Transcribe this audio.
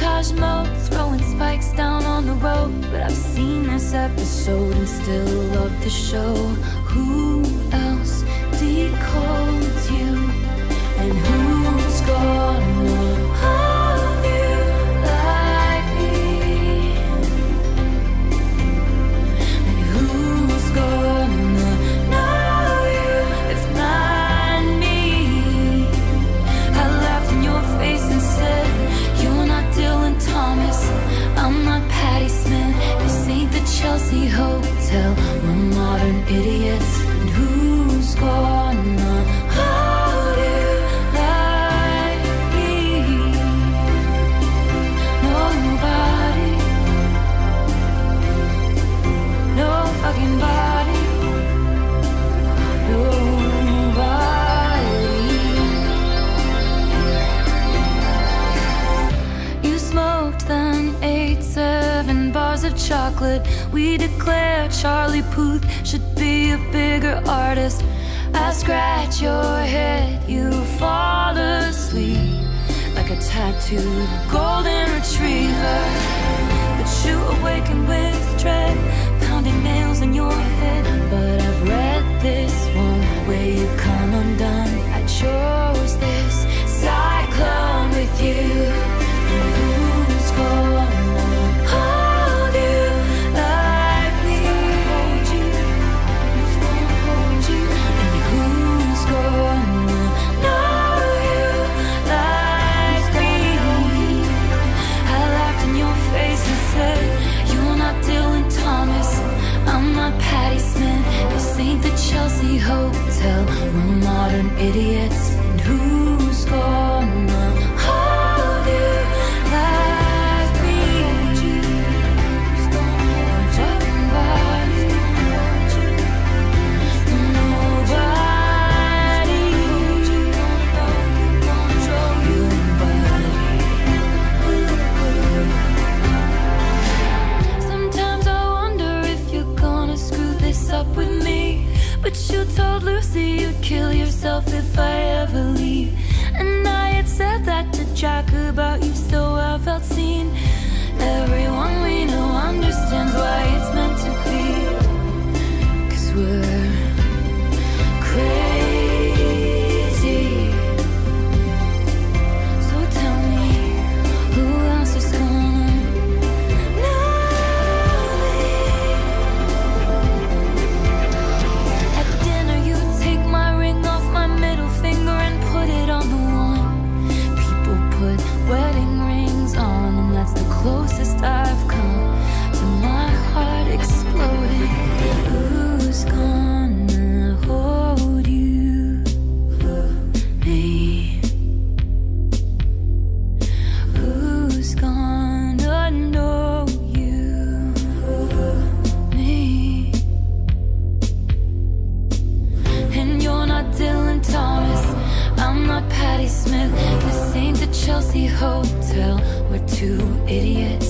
Cosmo mode, throwing spikes down on the road. But I've seen this episode and still love the show. Who else? We declare Charlie Puth should be a bigger artist. I scratch your head, you fall asleep like a tattooed golden retriever. But you awaken with dread, pounding nails in your head. But I've read this one where you come undone. I chose Hotel. We're modern idiots. And who's gonna hold you like me? Who's gonna hold your body? Sometimes I wonder if you're gonna screw this up with. But you told Lucy you'd kill yourself if I ever leave. And I had said that to Jack about Patti This ain't the Chelsea Hotel. Where two idiots.